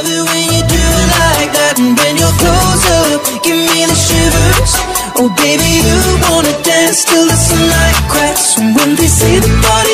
love it when you do it like that. And when you're close up, give me the shivers. Oh baby, you wanna dance till the sunlight cracks. And when they say the party